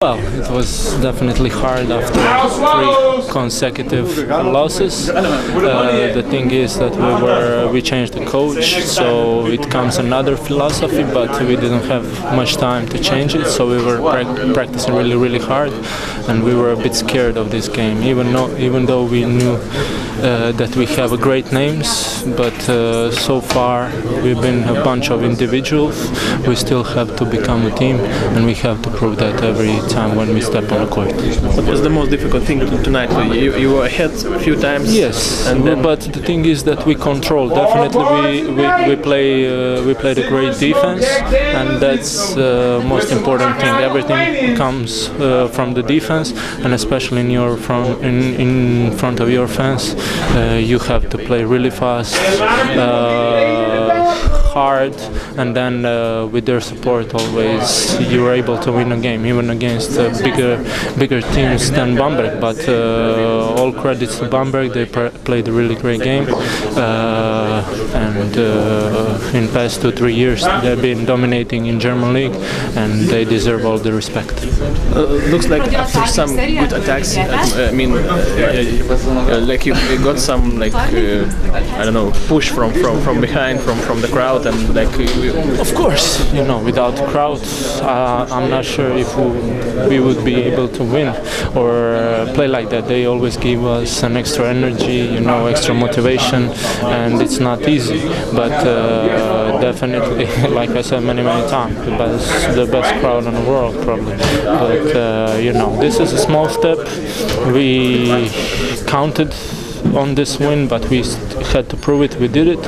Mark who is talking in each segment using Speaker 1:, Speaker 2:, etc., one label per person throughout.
Speaker 1: Well, it was definitely hard after three consecutive losses. Uh, the thing is that we were we changed the coach, so it comes another philosophy, but we didn't have much time to change it. So we were pra- practicing really, really hard, and we were a bit scared of this game, even though even though we knew uh, that we have great names, but uh, so far we've been a bunch of individuals. We still have to become a team, and we have to prove that every time when we step on the court.
Speaker 2: What was the most difficult thing tonight? You, you were ahead a few times.
Speaker 1: Yes,
Speaker 2: and then
Speaker 1: but the thing is that we control. Definitely, we we, we play uh, we played a great defense, and that's the most important thing. Everything comes uh, from the defense, and especially in your front in, in front of your fans, uh, you have to play really fast. Hard and then uh, with their support always you were able to win a game even against uh, bigger bigger teams than Bamberg. But uh, all credits to Bamberg. They played a really great game uh, and uh, in past two three years they've been dominating in German league and they deserve all the respect.
Speaker 2: Looks like after some good attacks, I mean, like you, got some like I don't know push from from from behind from from the crowd and like
Speaker 1: Of course, you know, without crowds uh, I'm not sure if we, we would be able to win or uh, play like that. They always give us an extra energy, you know, extra motivation, and it's not easy. But uh, definitely, like I said many, many times, the best, the best crowd in the world, probably. But uh, you know, this is a small step. We counted on this win, but we had to prove it. We did it.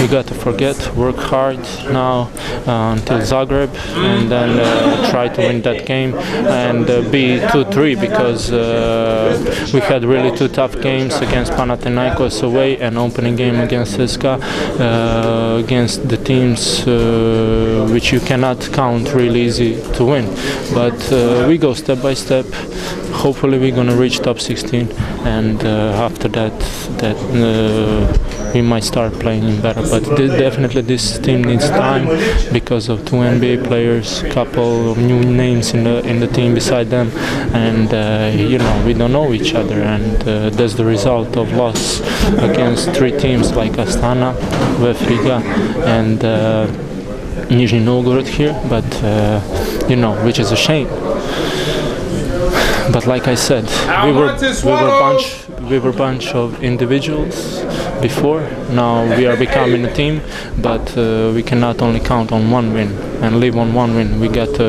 Speaker 1: We got to forget, work hard now uh, until Zagreb, and then uh, try to win that game and uh, be 2-3 because uh, we had really two tough games against Panathinaikos away and opening game against CSKA, uh, against the teams uh, which you cannot count really easy to win. But we go step by step. Hopefully, we're gonna reach top 16, and after that, that uh, we might start playing better. But th- definitely, this team needs time because of two NBA players, couple of new names in the in the team beside them, and uh, you know we don't know each other, and uh, that's the result of loss against three teams like Astana, VEF Riga, and. Uh, Nizhny Novgorod here, but uh, you know, which is a shame. But like I said, we were we were bunch we were a bunch of individuals before. Now we are becoming a team, but uh, we cannot only count on one win and live on one win. We got to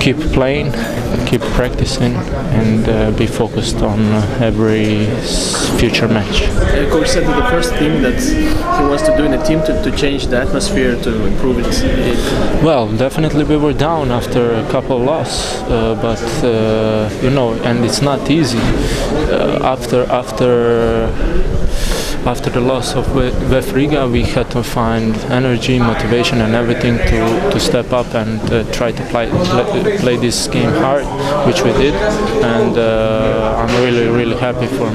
Speaker 1: keep playing, keep practicing, and uh, be focused on uh, every future match.
Speaker 2: Uh, coach said to the first thing that he wants to do in a team to, to change the atmosphere to improve it.
Speaker 1: Well, definitely we were down after a couple loss, uh, but uh, you know, and it's not easy. Uh, after after after the loss of VEF Riga, we had to find energy, motivation, and everything to, to step up and uh, try to play, play play this game hard, which we did. And uh, I'm really really happy for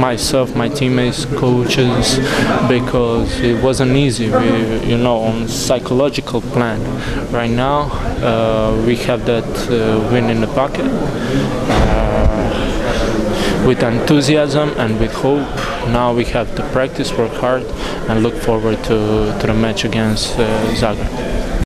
Speaker 1: myself, my teammates, coaches, because it wasn't easy. We, you know, on psychological plan. Right now, uh, we have that uh, win in the pocket. With enthusiasm and with hope, now we have to practice, work hard, and look forward to, to the match against uh, Zagreb.